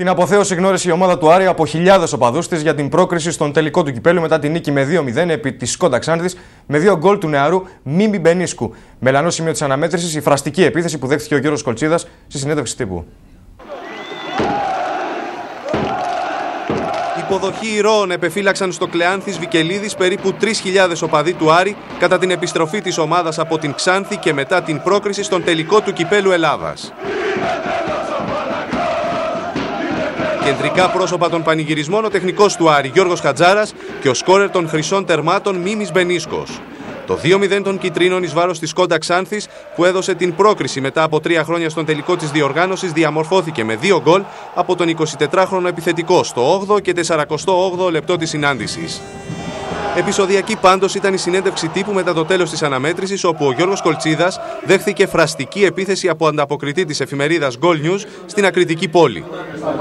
Την αποθέωση γνώρισε η ομάδα του Άρη από χιλιάδες οπαδούς της για την πρόκριση στον τελικό του κυπέλου μετά την νίκη με 2-0 επί της Σκόντα Ξάνθη με δύο γκολ του νεαρού Μίμη Μπενίσκου. Μελανό σημείο της αναμέτρησης η φραστική επίθεση που δέχτηκε ο Γιώργος Κολτσίδας στη συνέντευξη τύπου. Υποδοχή ηρώων επεφύλαξαν στο Κλεάνθης Βικελίδης περίπου 3.000 οπαδοί του Άρη κατά την επιστροφή της ομάδας από την Ξάνθη και μετά την πρόκριση στον τελικό του κυπέλου Ελλάδας. Κεντρικά πρόσωπα των πανηγυρισμών ο τεχνικός του Άρη Γιώργος Χατζάρας και ο σκόρερ των χρυσών τερμάτων Μίμης Μπενίσκος. Το 2-0 των Κιτρίνων εις βάρος της Κόντα Ξάνθης που έδωσε την πρόκριση μετά από τρία χρόνια στον τελικό της διοργάνωσης διαμορφώθηκε με δύο γκολ από τον 24χρονο επιθετικό στο 8ο και 48ο λεπτό της συνάντησης. Επισοδιακή πάντω ήταν η συνέντευξη τύπου μετά το τέλο τη αναμέτρηση, όπου ο Γιώργο Κολτσίδα δέχθηκε φραστική επίθεση από ανταποκριτή τη εφημερίδα Gold News στην ακριτική πόλη. Ο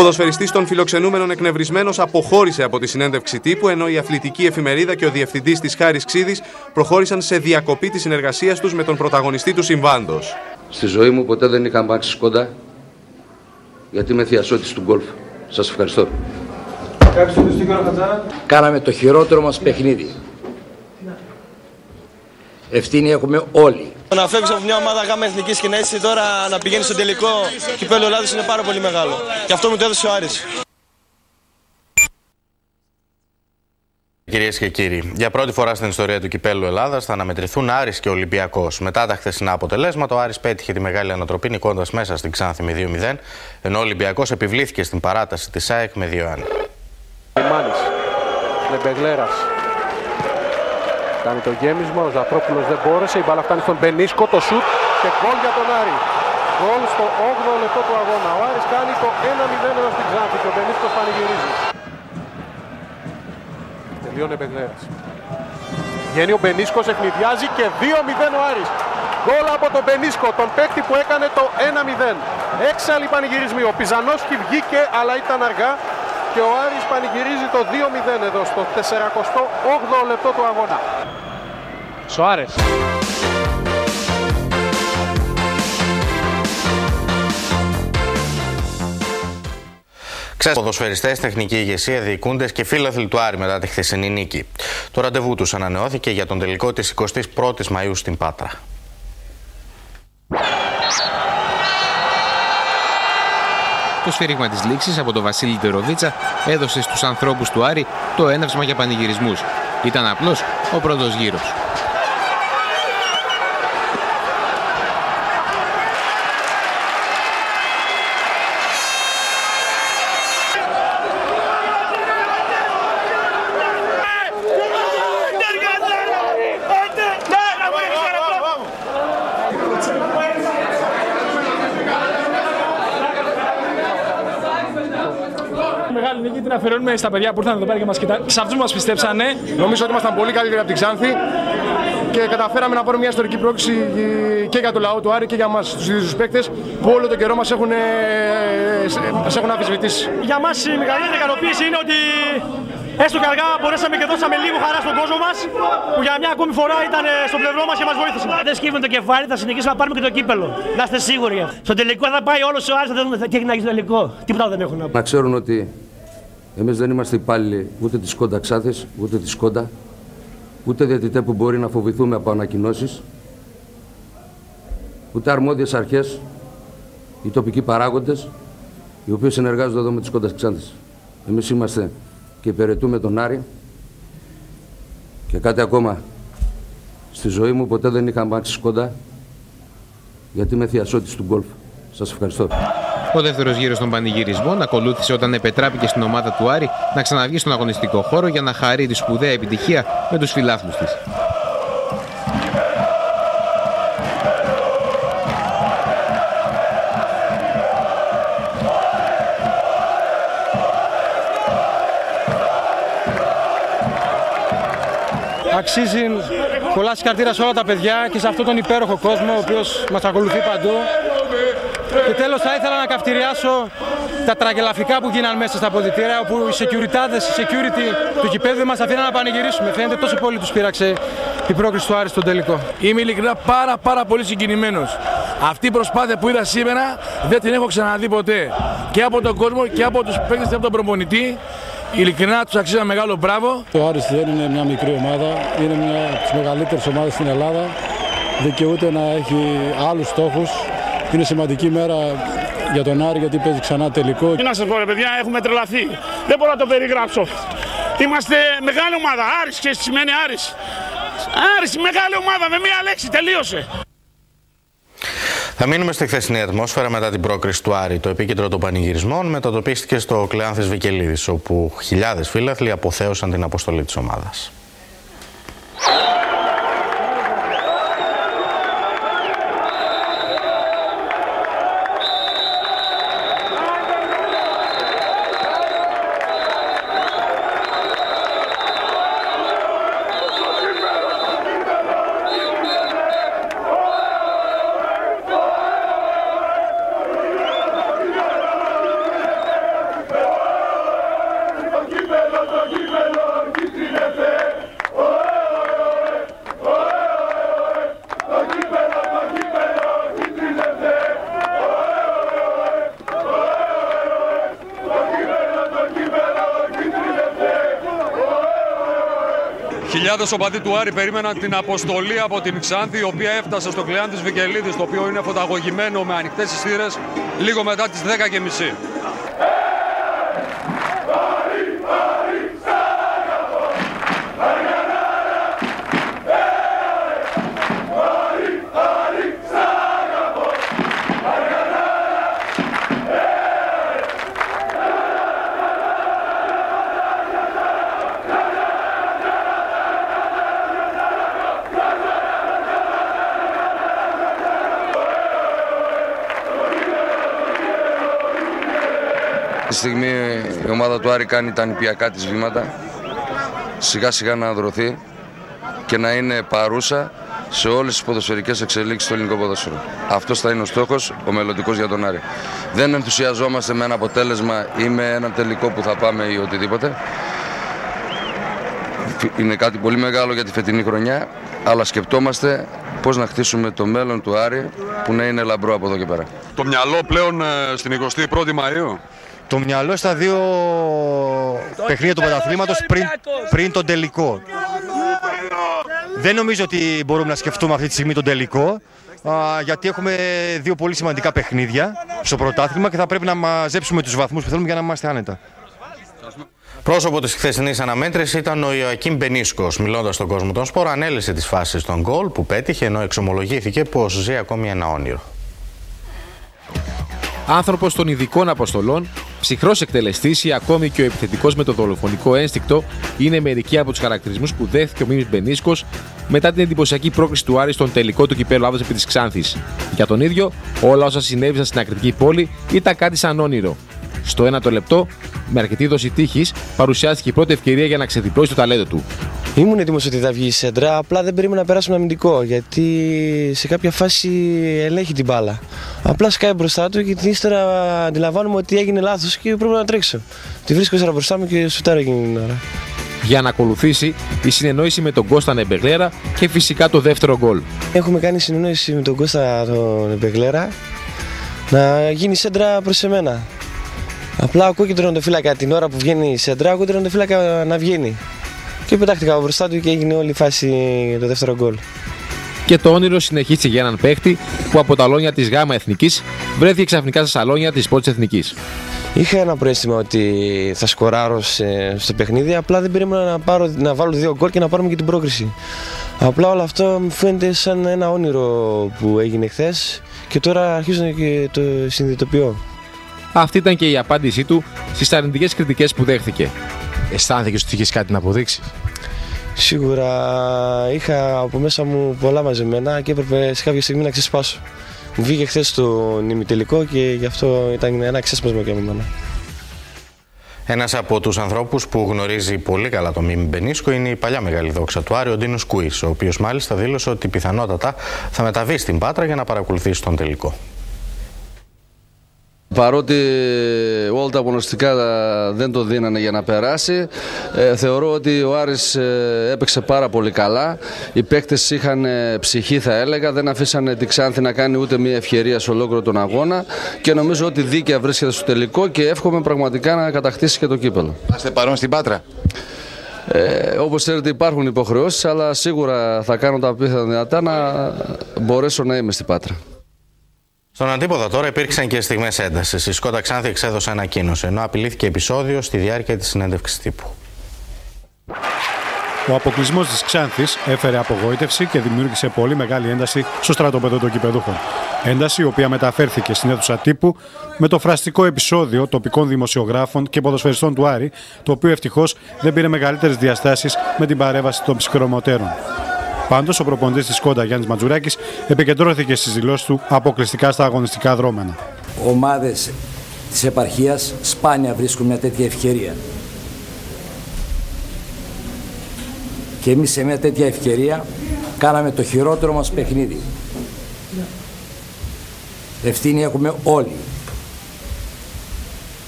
ποδοσφαιριστής των φιλοξενούμενων εκνευρισμένος αποχώρησε από τη συνέντευξη τύπου, ενώ η αθλητική εφημερίδα και ο διευθυντής της Χάρης Ξίδης προχώρησαν σε διακοπή της συνεργασίας τους με τον πρωταγωνιστή του συμβάντος. Στη ζωή μου ποτέ δεν είχα μάξει σκόντα, γιατί είμαι θειασότης του γκολφ. Σας ευχαριστώ. Κάναμε το χειρότερο μας παιχνίδι. Ευθύνη έχουμε όλοι. Να φεύγεις από μια ομάδα γάμα εθνικής και να έτσι τώρα να πηγαίνεις στο τελικό κυπέλο Ελλάδος είναι πάρα πολύ μεγάλο. Και αυτό μου το έδωσε ο Άρης. Κυρίες και κύριοι, για πρώτη φορά στην ιστορία του κυπέλου Ελλάδας θα αναμετρηθούν Άρης και Ολυμπιακός. Μετά τα χθεσινά αποτελέσματα, ο Άρης πέτυχε τη μεγάλη ανατροπή νικώντας μέσα στην Ξάνθη με 2-0, ενώ ο Ολυμπιακός επιβλήθηκε στην παράταση της ΑΕΚ με 2-1. Κάνει το γέμισμα, ο Ζαφρόπουλος δεν μπόρεσε, η μπάλα φτάνει στον Μπενίσκο, το σουτ και γκολ για τον Άρη. Γκολ στο 8ο λεπτό του αγώνα. Ο Άρης κάνει το 1-0 εδώ στην Ξάνθη και ο Μπενίσκος πανηγυρίζει. Τελειώνει Μπεγλέρας. Βγαίνει ο Μπενίσκος, ευνηδιάζει και 2-0 ο Άρης. Γκολ από τον Μπενίσκο, τον παίκτη που έκανε το 1-0. Έξαλλοι πανηγυρισμοί. Ο Πιζανόσκι βγήκε αλλά ήταν αργά και ο Άρης πανηγυρίζει το 2-0 εδώ στο 48ο λεπτό του αγώνα. Σοάρες. Ξέρετε, ποδοσφαιριστές, τεχνική ηγεσία, διοικούντες και φίλαθλοι του Άρη μετά τη χθεσινή νίκη. Το ραντεβού τους ανανεώθηκε για τον τελικό της 21η Μαου στην Πάτρα. Το σφύριγμα της λήξης από τον Βασίλη Τεροβίτσα έδωσε στους ανθρώπους του Άρη το έναυσμα για πανηγυρισμούς. Ήταν απλώς ο πρώτος γύρος. Μεγάλη νίκη την αφαιρώνουμε στα παιδιά που ήρθαν εδώ πέρα και μας κοιτάνε. Σε αυτούς μας πιστέψανε. Νομίζω ότι ήμασταν πολύ καλύτεροι από την Ξάνθη και καταφέραμε να πάρουμε μια ιστορική πρόκληση και για το λαό του Άρη και για εμά τους ίδιους τους παίκτες που όλο τον καιρό μας έχουν, μας έχουν αμφισβητήσει. Για μας η μεγαλύτερη ικανοποίηση είναι ότι έστω και αργά μπορέσαμε και δώσαμε λίγο χαρά στον κόσμο μας που για μια ακόμη φορά ήταν στο πλευρό μας και μας βοήθησε. Δεν σκύβουν το κεφάλι, θα συνεχίσουμε να πάρουμε και το κύπελο. Να είστε σίγουροι. Στο τελικό θα πάει όλος ο Άρης, θα δούμε τι έχει να γίνει στο τελικό. Τίποτα δεν έχουν να Να ξέρουν ότι εμείς δεν είμαστε υπάλληλοι ούτε της Κόντα Ξάθης, ούτε της Κόντα, ούτε διαιτητέ που μπορεί να φοβηθούμε από ανακοινώσεις, ούτε αρμόδιες αρχές, οι τοπικοί παράγοντες, οι οποίοι συνεργάζονται εδώ με τις Κόντας Ξάνθης. Εμείς είμαστε και υπηρετούμε τον Άρη και κάτι ακόμα. Στη ζωή μου ποτέ δεν είχα μάξει σκόντα γιατί είμαι θειασότης του γκολφ. Σας ευχαριστώ. Ο δεύτερος γύρος των πανηγυρισμών ακολούθησε όταν επετράπηκε στην ομάδα του Άρη να ξαναβγεί στον αγωνιστικό χώρο για να χαρεί τη σπουδαία επιτυχία με τους φιλάθλους της. αξίζει πολλά συγχαρητήρια σε όλα τα παιδιά και σε αυτόν τον υπέροχο κόσμο ο οποίος μας ακολουθεί παντού. Και τέλος θα ήθελα να καυτηριάσω τα τραγελαφικά που γίναν μέσα στα ποδητήρια όπου οι securityάδες, οι security του κηπέδου δεν μας αφήναν να πανηγυρίσουμε. Φαίνεται τόσο πολύ τους πείραξε η πρόκριση του Άρη στον τελικό. Είμαι ειλικρινά πάρα πάρα πολύ συγκινημένος. Αυτή η προσπάθεια που είδα σήμερα δεν την έχω ξαναδεί ποτέ. Και από τον κόσμο και από τους παίκτες και από τον προπονητή. Ειλικρινά τους αξίζει ένα μεγάλο μπράβο. Το Άρης δεν είναι μια μικρή ομάδα, είναι μια από τις μεγαλύτερες ομάδες στην Ελλάδα. Δικαιούται να έχει άλλους στόχους. Είναι σημαντική μέρα για τον Άρη γιατί παίζει ξανά τελικό. Τι να σας πω, ρε παιδιά, έχουμε τρελαθεί. Δεν μπορώ να το περιγράψω. Είμαστε μεγάλη ομάδα. Άρης και σημαίνει Άρης; Άρης, μεγάλη ομάδα με μία λέξη, τελείωσε. Θα μείνουμε στη χθεσινή ατμόσφαιρα μετά την πρόκριση του Άρη. Το επίκεντρο των πανηγυρισμών μετατοπίστηκε στο Κλεάνθης Βικελίδης, όπου χιλιάδες φίλαθλοι αποθέωσαν την αποστολή της ομάδας. Χιλιάδε οπαδοί του Άρη περίμεναν την αποστολή από την Ξάνθη, η οποία έφτασε στο κλειάν τη Βικελίδης, το οποίο είναι φωταγωγημένο με ανοιχτές εισιτήρε λίγο μετά τις 10.30. Τη στιγμή η ομάδα του Άρη κάνει τα νηπιακά της βήματα σιγά σιγά να ανδρωθεί και να είναι παρούσα σε όλες τις ποδοσφαιρικές εξελίξεις στο ελληνικό ποδόσφαιρο. Αυτός θα είναι ο στόχος, ο μελλοντικός για τον Άρη. Δεν ενθουσιαζόμαστε με ένα αποτέλεσμα ή με ένα τελικό που θα πάμε ή οτιδήποτε. Είναι κάτι πολύ μεγάλο για τη φετινή χρονιά, αλλά σκεπτόμαστε πώς να χτίσουμε το μέλλον του Άρη που να είναι λαμπρό από εδώ και πέρα. Το μυαλό πλέον ε, στην 21η Μαΐου; Το μυαλό στα δύο παιχνίδια του πρωταθλήματος πριν, πριν τον τελικό. Δεν νομίζω ότι μπορούμε να σκεφτούμε αυτή τη στιγμή τον τελικό, α, γιατί έχουμε δύο πολύ σημαντικά παιχνίδια στο πρωτάθλημα και θα πρέπει να μαζέψουμε τους βαθμούς που θέλουμε για να είμαστε άνετα. Πρόσωπο της χθεσινής αναμέτρησης ήταν ο Ιωακίμ Μπενίσκος. Μιλώντας στον κόσμο των σπορ, ανέλησε τις φάσεις των γκολ που πέτυχε, ενώ εξομολογήθηκε πως ζει ακόμη ένα όνειρο. Άνθρωπος των ειδικών αποστολών, ψυχρός εκτελεστής ή ακόμη και ο επιθετικός με το δολοφονικό ένστικτο είναι μερικοί από τους χαρακτηρισμούς που δέχθηκε ο Μίμης Μπενίσκος μετά την εντυπωσιακή πρόκριση του Άρη στον τελικό του κυπέλου Άδος επί της Ξάνθης. Για τον ίδιο, όλα όσα συνέβησαν στην ακριτική πόλη ήταν κάτι σαν όνειρο. Στο ένα το λεπτό, με αρκετή δόση τύχης, παρουσιάστηκε η πρώτη ευκαιρία για να ξεδιπλώσει το ταλέντο του. Ήμουν έτοιμος ότι θα βγεις η σέντρα, απλά δεν περίμενα να περάσουμε αμυντικό γιατί σε κάποια φάση ελέγχει την μπάλα. Απλά σκάει μπροστά του και την ύστερα αντιλαμβάνομαι ότι έγινε λάθος και πρέπει να τρέξω. Τη βρίσκω ύστερα μπροστά μου και σουτάρω εκείνη την ώρα. Για να ακολουθήσει η συνεννόηση με τον Κώστα Νεμπεγλέρα και φυσικά το δεύτερο γκολ. Έχουμε κάνει συνεννόηση με τον Κώστα τον Νεμπεγλέρα να γίνει σέντρα προς εμένα. Απλά ακούω και τον τερματοφύλακα την ώρα που βγαίνει η σέντρα, ακούω τον τερματοφύλακα να βγαίνει. Και πετάχτηκα από μπροστά του και έγινε όλη η φάση το δεύτερο γκολ. Και το όνειρο συνεχίστηκε για έναν παίχτη που από τα λόνια της ΓΑΜΑ Εθνικής βρέθηκε ξαφνικά στα σαλόνια της πρώτη Εθνικής. Είχα ένα προέστημα ότι θα σκοράρω σε, στο παιχνίδι, απλά δεν περίμενα να, πάρω, να βάλω δύο γκολ και να πάρουμε και την πρόκριση. Απλά όλο αυτό μου φαίνεται σαν ένα όνειρο που έγινε χθες και τώρα αρχίζω και το συνειδητοποιώ. Αυτή ήταν και η απάντησή του στις αρνητικές κριτικές που δέχθηκε. Αισθάνθηκε ότι είχε κάτι να αποδείξει. Σίγουρα είχα από μέσα μου πολλά μαζεμένα και έπρεπε σε κάποια στιγμή να ξεσπάσω. Μου βγήκε χθες το νημιτελικό και γι' αυτό ήταν ένα ξέσπασμα και από μένα. Ένας από τους ανθρώπους που γνωρίζει πολύ καλά το Μίμη Μπενίσκο είναι η παλιά μεγάλη δόξα του Άρη, ο Ντίνος Κουή, ο οποίος μάλιστα δήλωσε ότι πιθανότατα θα μεταβεί στην Πάτρα για να παρακολουθήσει τον τελικό. Παρότι όλα τα αγωνιστικά δεν το δίνανε για να περάσει, ε, θεωρώ ότι ο Άρης ε, έπαιξε πάρα πολύ καλά. Οι παίκτες είχαν ε, ψυχή θα έλεγα, δεν αφήσανε τη Ξάνθη να κάνει ούτε μία ευκαιρία σε ολόκληρο τον αγώνα και νομίζω ότι δίκαια βρίσκεται στο τελικό και εύχομαι πραγματικά να κατακτήσει και το κύπελο. Είστε παρόν στην Πάτρα. Ε, όπως ξέρετε υπάρχουν υποχρεώσεις αλλά σίγουρα θα κάνω τα πιθανά δυνατά να μπορέσω να είμαι στην Πάτρα. Στον αντίποδα τώρα υπήρξαν και στιγμές έντασης. Η Σκότα Ξάνθη εξέδωσε ανακοίνωση, ενώ απειλήθηκε επεισόδιο στη διάρκεια της συνέντευξης τύπου. Ο αποκλεισμός της Ξάνθης έφερε απογοήτευση και δημιούργησε πολύ μεγάλη ένταση στο στρατοπέδο των κυπεδούχων. Ένταση η οποία μεταφέρθηκε στην αίθουσα τύπου με το φραστικό επεισόδιο τοπικών δημοσιογράφων και ποδοσφαιριστών του Άρη, το οποίο ευτυχώς δεν πήρε μεγαλύτερες διαστάσεις με την παρέμβαση των ψυχρομοτέρων. Πάντως, ο προπονητής της Σκόντα Γιάννης Ματζουράκης επικεντρώθηκε στις δηλώσεις του αποκλειστικά στα αγωνιστικά δρόμενα. Ομάδες της επαρχίας σπάνια βρίσκουν μια τέτοια ευκαιρία. Και εμείς σε μια τέτοια ευκαιρία κάναμε το χειρότερο μας παιχνίδι. Ευθύνη έχουμε όλοι.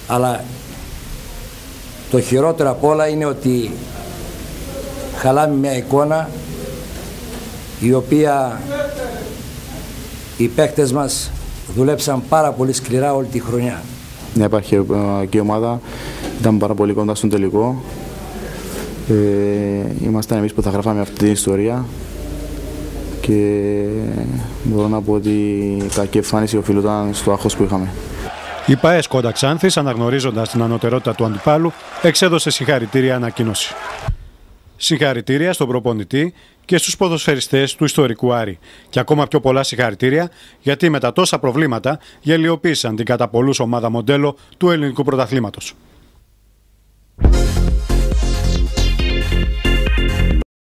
Αλλά το χειρότερο απ' όλα είναι ότι χαλάμε μια εικόνα η οποία οι παίκτες μας δουλέψαν πάρα πολύ σκληρά όλη τη χρονιά. Μια επαρχιακή ομάδα ήταν πάρα πολύ κοντά στον τελικό. Ε, ήμασταν εμείς που θα γράφαμε αυτή την ιστορία και μπορώ να πω ότι η κακή εμφάνιση οφείλονταν στο άγχος που είχαμε. Η ΠαΕΣ Κόντα Ξάνθης, αναγνωρίζοντας την ανωτερότητα του αντιπάλου, εξέδωσε συγχαρητήρια ανακοίνωση. Συγχαρητήρια στον προπονητή και στους ποδοσφαιριστές του ιστορικού Άρη. Και ακόμα πιο πολλά συγχαρητήρια γιατί με τα τόσα προβλήματα γελιοποίησαν την κατά πολλούς ομάδα μοντέλο του ελληνικού πρωταθλήματος.